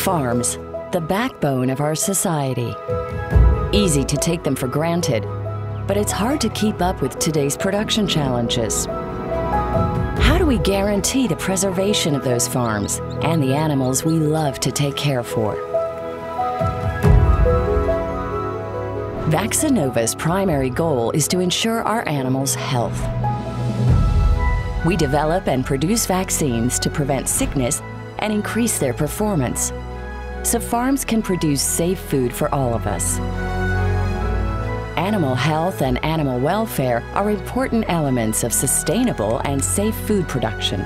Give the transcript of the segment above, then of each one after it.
Farms, the backbone of our society. Easy to take them for granted, but it's hard to keep up with today's production challenges. How do we guarantee the preservation of those farms and the animals we love to take care for? Vaxxinova's primary goal is to ensure our animals' health. We develop and produce vaccines to prevent sickness and increase their performance, so farms can produce safe food for all of us. Animal health and animal welfare are important elements of sustainable and safe food production.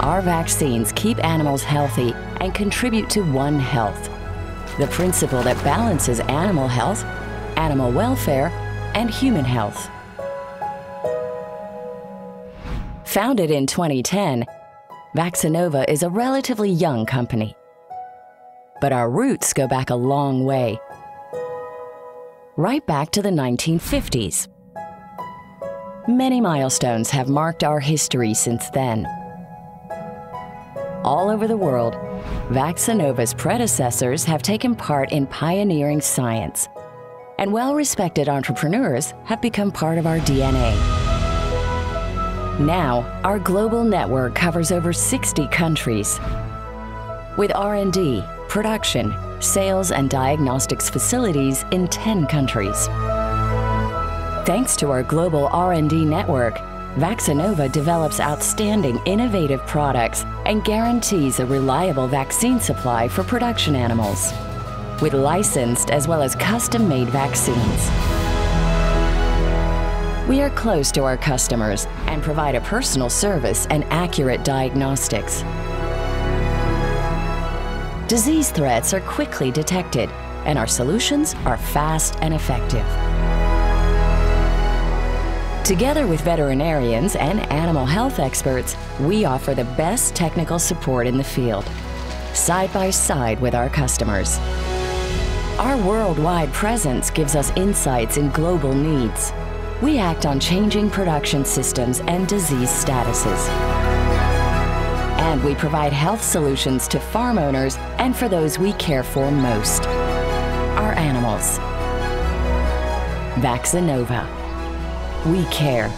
Our vaccines keep animals healthy and contribute to One Health, the principle that balances animal health animal welfare, and human health. Founded in 2010, Vaxxinova is a relatively young company. But our roots go back a long way, right back to the 1950s. Many milestones have marked our history since then. All over the world, Vaxxinova's predecessors have taken part in pioneering science and well respected entrepreneurs have become part of our DNA. Now, our global network covers over 60 countries. With R&D, production, sales, and diagnostics facilities in 10 countries. Thanks to our global R&D network, Vaxxinova develops outstanding innovative products and guarantees a reliable vaccine supply for production animals with licensed as well as custom-made vaccines. We are close to our customers and provide a personal service and accurate diagnostics. Disease threats are quickly detected, and our solutions are fast and effective. Together with veterinarians and animal health experts, we offer the best technical support in the field, side by side with our customers. Our worldwide presence gives us insights in global needs. We act on changing production systems and disease statuses. And we provide health solutions to farm owners and for those we care for most our animals. Vaxxinova. We care.